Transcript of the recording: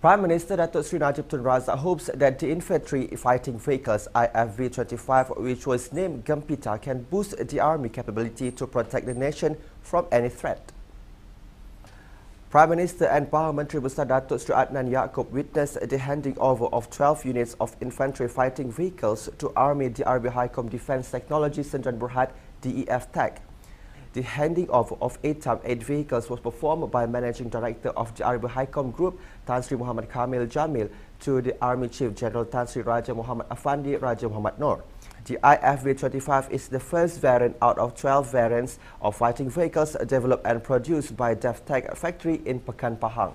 Prime Minister Datuk Sri Najib Tun Razak hopes that the infantry fighting vehicles IFV-25, which was named Gempita, can boost the army capability to protect the nation from any threat. Prime Minister and Menteri Besar Datuk Sri Adnan Yaakob witnessed the handing over of 12 units of infantry fighting vehicles to Army DRB Hicom Defence Technology Sdn Bhd Deftech. The handing over of 8 Type 8 vehicles was performed by Managing Director of the Arab Hicom Group, Tan Sri Muhammad Kamil Jamil, to the Army Chief General Tan Sri Raja Muhammad Afandi Raja Muhammad Noor. The IFV-25 is the first variant out of 12 variants of fighting vehicles developed and produced by DEF Tech factory in Pekan Pahang.